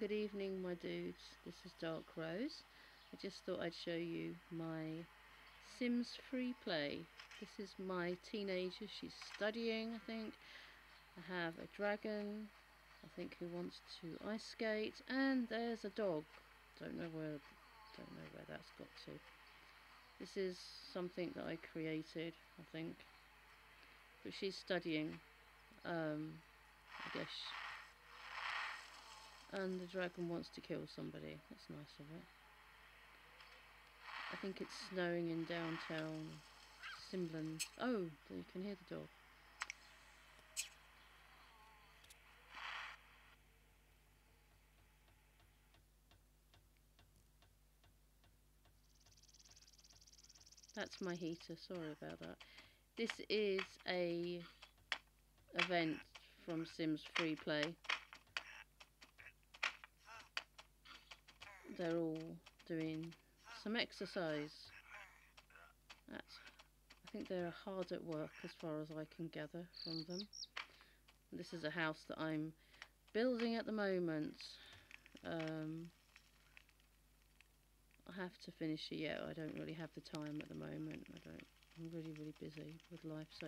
Good evening my dudes, this is Dark Rose. I just thought I'd show you my Sims free play. This is my teenager, she's studying I think. I have a dragon, I think who wants to ice skate, and there's a dog. Don't know where don't know where that's got to. This is something that I created, I think. But she's studying. Um, I guess and the dragon wants to kill somebody. That's nice of it. I think it's snowing in downtown Simblin. Oh, you can hear the dog. That's my heater, sorry about that. This is a event from Sims Free Play. They're all doing some exercise. That's, I think they're hard at work as far as I can gather from them. This is a house that I'm building at the moment. Um, I have to finish it yet. I don't really have the time at the moment. I don't. I'm really, really busy with life, so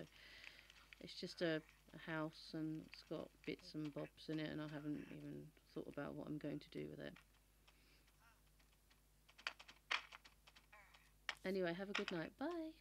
it's just a, a house and it's got bits and bobs in it, and I haven't even thought about what I'm going to do with it. Anyway, have a good night. Bye.